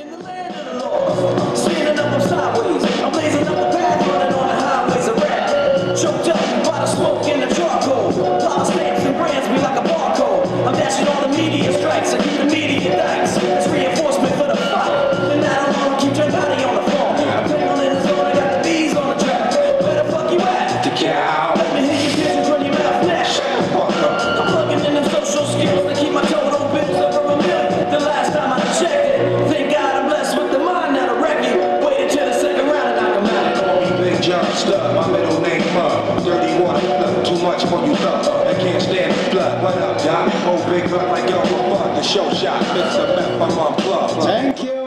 in the land of. jump stuff, my middle name mug. Dirty water, look too much for you uh, thug. I can't stand the flood. What up, Doc? Oh, big up like y'all were the show shot. Mix a mess, I'm unplugged. Uh, Thank you.